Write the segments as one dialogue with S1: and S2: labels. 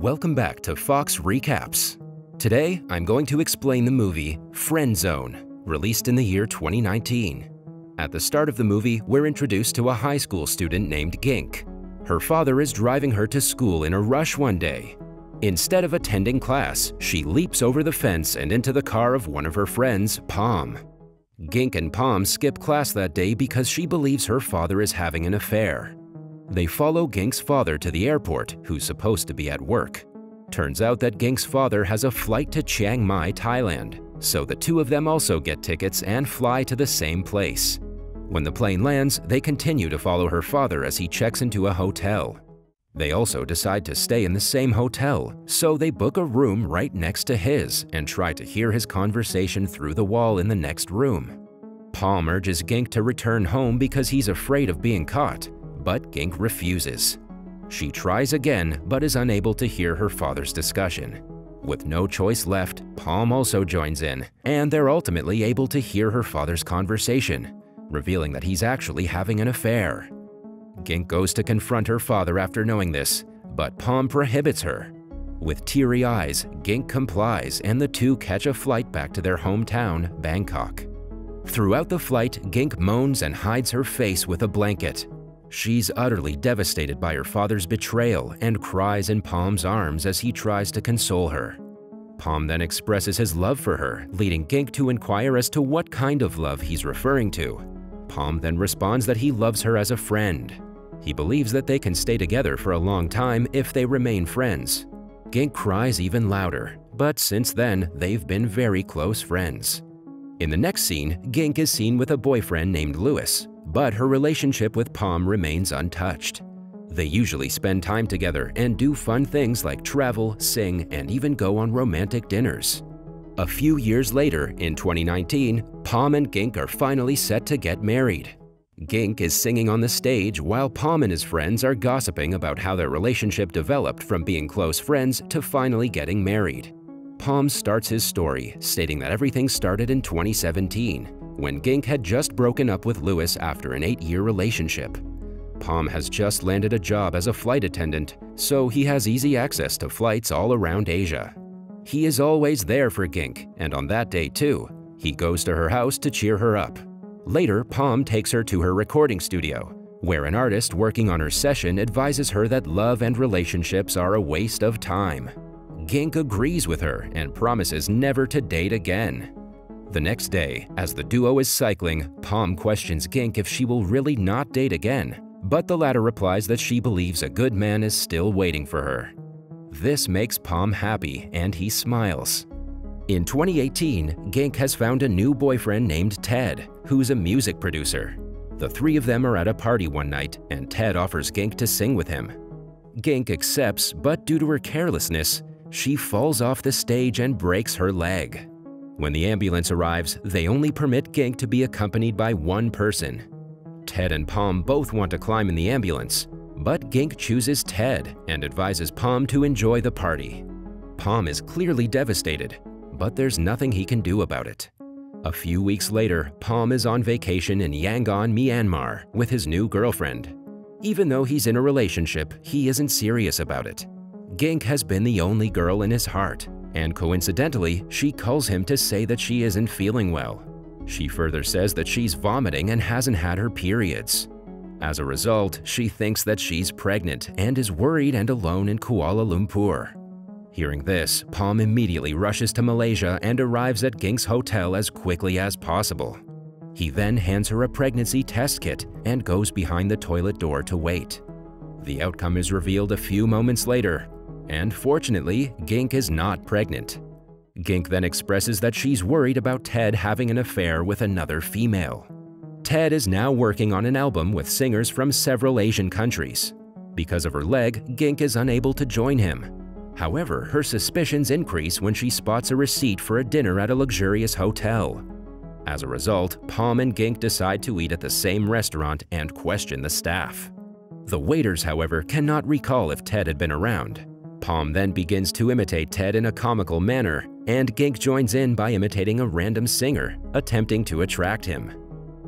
S1: Welcome back to Fox Recaps. Today, I'm going to explain the movie Friend Zone, released in the year 2019. At the start of the movie, we're introduced to a high school student named Gink. Her father is driving her to school in a rush one day. Instead of attending class, she leaps over the fence and into the car of one of her friends, Palm. Gink and Palm skip class that day because she believes her father is having an affair. They follow Gink's father to the airport, who's supposed to be at work. Turns out that Gink's father has a flight to Chiang Mai, Thailand, so the two of them also get tickets and fly to the same place. When the plane lands, they continue to follow her father as he checks into a hotel. They also decide to stay in the same hotel, so they book a room right next to his and try to hear his conversation through the wall in the next room. Palm urges Gink to return home because he's afraid of being caught, but Gink refuses. She tries again but is unable to hear her father's discussion. With no choice left, Palm also joins in, and they're ultimately able to hear her father's conversation, revealing that he's actually having an affair. Gink goes to confront her father after knowing this, but Palm prohibits her. With teary eyes, Gink complies and the two catch a flight back to their hometown, Bangkok. Throughout the flight, Gink moans and hides her face with a blanket. She's utterly devastated by her father's betrayal and cries in Palm's arms as he tries to console her. Palm then expresses his love for her, leading Gink to inquire as to what kind of love he's referring to. Palm then responds that he loves her as a friend. He believes that they can stay together for a long time if they remain friends. Gink cries even louder, but since then, they've been very close friends. In the next scene, Gink is seen with a boyfriend named Lewis, but her relationship with Palm remains untouched. They usually spend time together and do fun things like travel, sing, and even go on romantic dinners. A few years later, in 2019, Palm and Gink are finally set to get married. Gink is singing on the stage while Palm and his friends are gossiping about how their relationship developed from being close friends to finally getting married. Palm starts his story, stating that everything started in 2017, when Gink had just broken up with Lewis after an eight-year relationship. Palm has just landed a job as a flight attendant, so he has easy access to flights all around Asia. He is always there for Gink, and on that day too, he goes to her house to cheer her up. Later, Palm takes her to her recording studio, where an artist working on her session advises her that love and relationships are a waste of time. Gink agrees with her and promises never to date again. The next day, as the duo is cycling, Palm questions Gink if she will really not date again, but the latter replies that she believes a good man is still waiting for her. This makes Palm happy and he smiles. In 2018, Gink has found a new boyfriend named Ted, who's a music producer. The three of them are at a party one night, and Ted offers Gink to sing with him. Gink accepts, but due to her carelessness, she falls off the stage and breaks her leg. When the ambulance arrives, they only permit Gink to be accompanied by one person. Ted and Palm both want to climb in the ambulance, but Gink chooses Ted and advises Palm to enjoy the party. Palm is clearly devastated, but there's nothing he can do about it. A few weeks later, Palm is on vacation in Yangon, Myanmar with his new girlfriend. Even though he's in a relationship, he isn't serious about it. Gink has been the only girl in his heart, and coincidentally, she calls him to say that she isn't feeling well. She further says that she's vomiting and hasn't had her periods. As a result, she thinks that she's pregnant and is worried and alone in Kuala Lumpur. Hearing this, Palm immediately rushes to Malaysia and arrives at Gink's hotel as quickly as possible. He then hands her a pregnancy test kit and goes behind the toilet door to wait. The outcome is revealed a few moments later, and fortunately, Gink is not pregnant. Gink then expresses that she's worried about Ted having an affair with another female. Ted is now working on an album with singers from several Asian countries. Because of her leg, Gink is unable to join him, However, her suspicions increase when she spots a receipt for a dinner at a luxurious hotel. As a result, Palm and Gink decide to eat at the same restaurant and question the staff. The waiters, however, cannot recall if Ted had been around. Palm then begins to imitate Ted in a comical manner, and Gink joins in by imitating a random singer, attempting to attract him.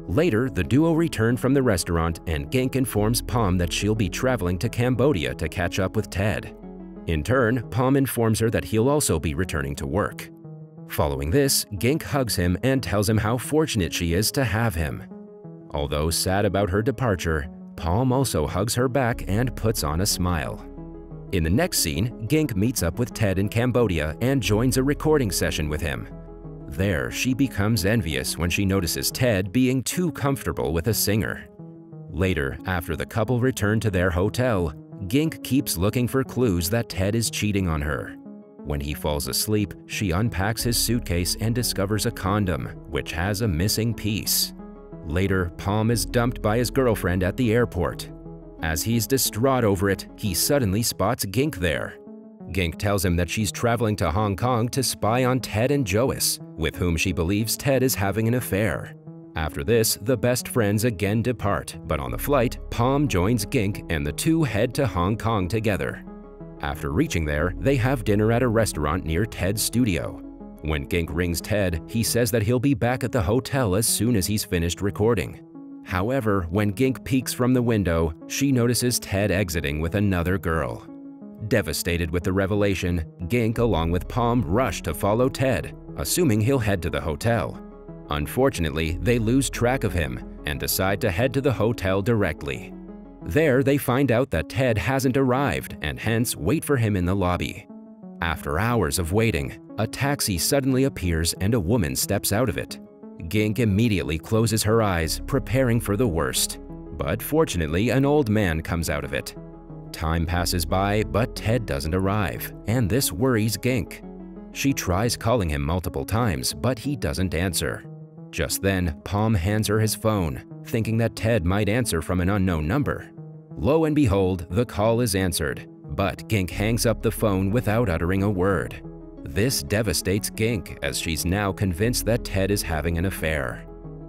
S1: Later, the duo return from the restaurant and Gink informs Palm that she'll be traveling to Cambodia to catch up with Ted. In turn, Palm informs her that he'll also be returning to work. Following this, Gink hugs him and tells him how fortunate she is to have him. Although sad about her departure, Palm also hugs her back and puts on a smile. In the next scene, Gink meets up with Ted in Cambodia and joins a recording session with him. There, she becomes envious when she notices Ted being too comfortable with a singer. Later, after the couple return to their hotel, Gink keeps looking for clues that Ted is cheating on her. When he falls asleep, she unpacks his suitcase and discovers a condom, which has a missing piece. Later, Palm is dumped by his girlfriend at the airport. As he's distraught over it, he suddenly spots Gink there. Gink tells him that she's traveling to Hong Kong to spy on Ted and Jois, with whom she believes Ted is having an affair. After this, the best friends again depart, but on the flight, Palm joins Gink and the two head to Hong Kong together. After reaching there, they have dinner at a restaurant near Ted's studio. When Gink rings Ted, he says that he'll be back at the hotel as soon as he's finished recording. However, when Gink peeks from the window, she notices Ted exiting with another girl. Devastated with the revelation, Gink along with Palm rush to follow Ted, assuming he'll head to the hotel. Unfortunately, they lose track of him and decide to head to the hotel directly. There, they find out that Ted hasn't arrived and hence wait for him in the lobby. After hours of waiting, a taxi suddenly appears and a woman steps out of it. Gink immediately closes her eyes, preparing for the worst. But fortunately, an old man comes out of it. Time passes by, but Ted doesn't arrive, and this worries Gink. She tries calling him multiple times, but he doesn't answer. Just then, Palm hands her his phone, thinking that Ted might answer from an unknown number. Lo and behold, the call is answered, but Gink hangs up the phone without uttering a word. This devastates Gink as she's now convinced that Ted is having an affair.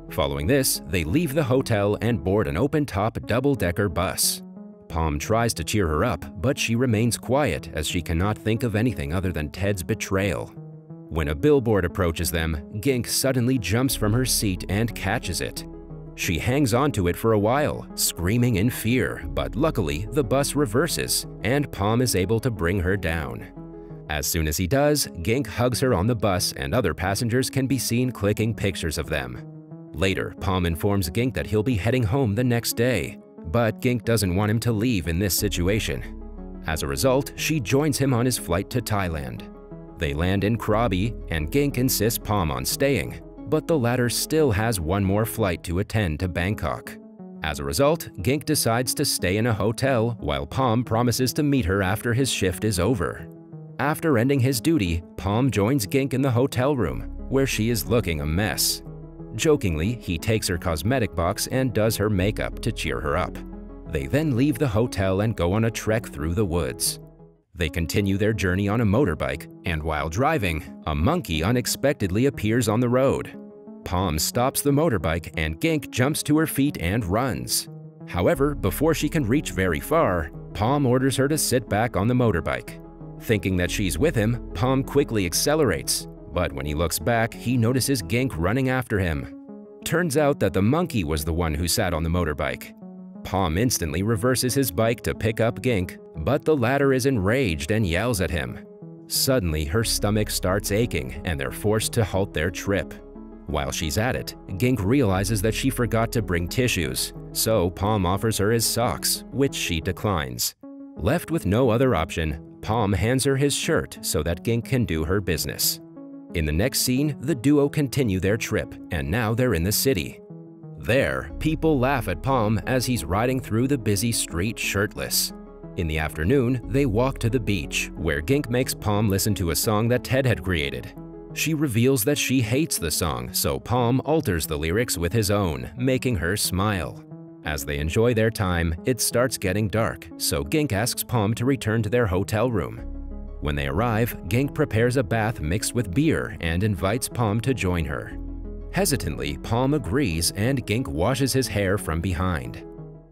S1: Following this, they leave the hotel and board an open-top double-decker bus. Palm tries to cheer her up, but she remains quiet as she cannot think of anything other than Ted's betrayal. When a billboard approaches them, Gink suddenly jumps from her seat and catches it. She hangs onto it for a while, screaming in fear, but luckily the bus reverses and Palm is able to bring her down. As soon as he does, Gink hugs her on the bus and other passengers can be seen clicking pictures of them. Later, Palm informs Gink that he'll be heading home the next day, but Gink doesn't want him to leave in this situation. As a result, she joins him on his flight to Thailand. They land in Krabi, and Gink insists Palm on staying, but the latter still has one more flight to attend to Bangkok. As a result, Gink decides to stay in a hotel while Palm promises to meet her after his shift is over. After ending his duty, Palm joins Gink in the hotel room, where she is looking a mess. Jokingly, he takes her cosmetic box and does her makeup to cheer her up. They then leave the hotel and go on a trek through the woods. They continue their journey on a motorbike, and while driving, a monkey unexpectedly appears on the road. Palm stops the motorbike and Gink jumps to her feet and runs. However, before she can reach very far, Palm orders her to sit back on the motorbike. Thinking that she's with him, Palm quickly accelerates, but when he looks back, he notices Gink running after him. Turns out that the monkey was the one who sat on the motorbike. Palm instantly reverses his bike to pick up Gink, but the latter is enraged and yells at him. Suddenly, her stomach starts aching and they're forced to halt their trip. While she's at it, Gink realizes that she forgot to bring tissues, so Palm offers her his socks, which she declines. Left with no other option, Palm hands her his shirt so that Gink can do her business. In the next scene, the duo continue their trip, and now they're in the city. There, people laugh at Palm as he's riding through the busy street shirtless. In the afternoon, they walk to the beach, where Gink makes Palm listen to a song that Ted had created. She reveals that she hates the song, so Palm alters the lyrics with his own, making her smile. As they enjoy their time, it starts getting dark, so Gink asks Palm to return to their hotel room. When they arrive, Gink prepares a bath mixed with beer and invites Palm to join her. Hesitantly, Palm agrees and Gink washes his hair from behind.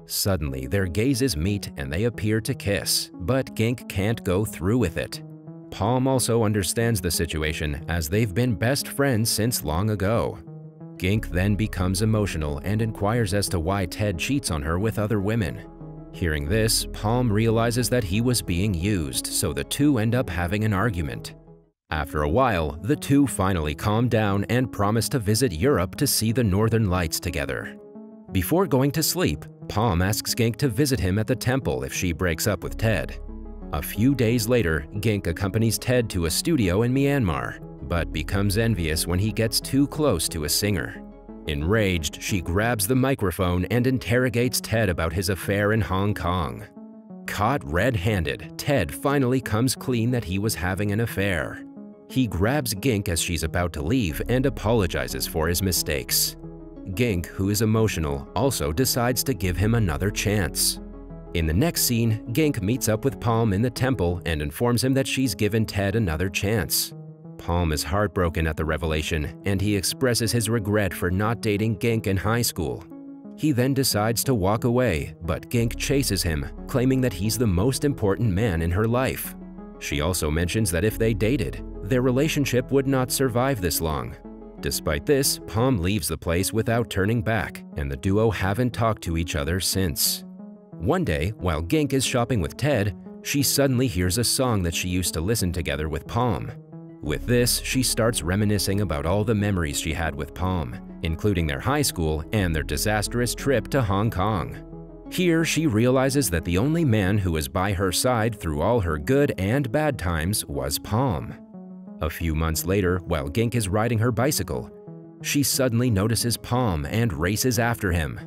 S1: Suddenly, their gazes meet and they appear to kiss, but Gink can't go through with it. Palm also understands the situation as they've been best friends since long ago. Gink then becomes emotional and inquires as to why Ted cheats on her with other women. Hearing this, Palm realizes that he was being used, so the two end up having an argument. After a while, the two finally calm down and promise to visit Europe to see the Northern Lights together. Before going to sleep, Palm asks Gink to visit him at the temple if she breaks up with Ted. A few days later, Gink accompanies Ted to a studio in Myanmar, but becomes envious when he gets too close to a singer. Enraged, she grabs the microphone and interrogates Ted about his affair in Hong Kong. Caught red-handed, Ted finally comes clean that he was having an affair. He grabs Gink as she's about to leave and apologizes for his mistakes. Gink, who is emotional, also decides to give him another chance. In the next scene, Gink meets up with Palm in the temple and informs him that she's given Ted another chance. Palm is heartbroken at the revelation, and he expresses his regret for not dating Gink in high school. He then decides to walk away, but Gink chases him, claiming that he's the most important man in her life. She also mentions that if they dated, their relationship would not survive this long. Despite this, Palm leaves the place without turning back, and the duo haven't talked to each other since. One day, while Gink is shopping with Ted, she suddenly hears a song that she used to listen together with Palm. With this, she starts reminiscing about all the memories she had with Palm, including their high school and their disastrous trip to Hong Kong. Here, she realizes that the only man who was by her side through all her good and bad times was Palm. A few months later, while Gink is riding her bicycle, she suddenly notices Palm and races after him.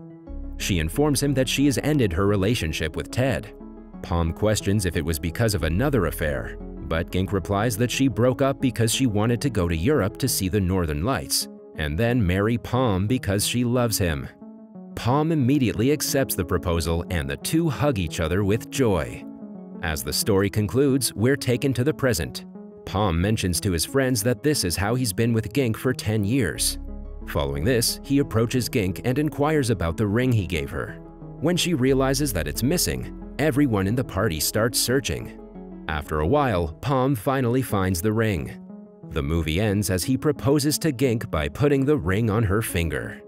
S1: She informs him that she has ended her relationship with Ted. Palm questions if it was because of another affair, but Gink replies that she broke up because she wanted to go to Europe to see the Northern Lights, and then marry Palm because she loves him. Palm immediately accepts the proposal and the two hug each other with joy. As the story concludes, we're taken to the present. Palm mentions to his friends that this is how he's been with Gink for 10 years. Following this, he approaches Gink and inquires about the ring he gave her. When she realizes that it's missing, everyone in the party starts searching. After a while, Palm finally finds the ring. The movie ends as he proposes to Gink by putting the ring on her finger.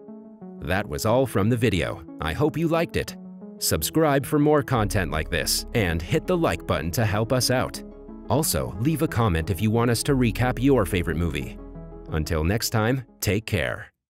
S1: That was all from the video. I hope you liked it. Subscribe for more content like this, and hit the like button to help us out. Also, leave a comment if you want us to recap your favorite movie. Until next time, take care.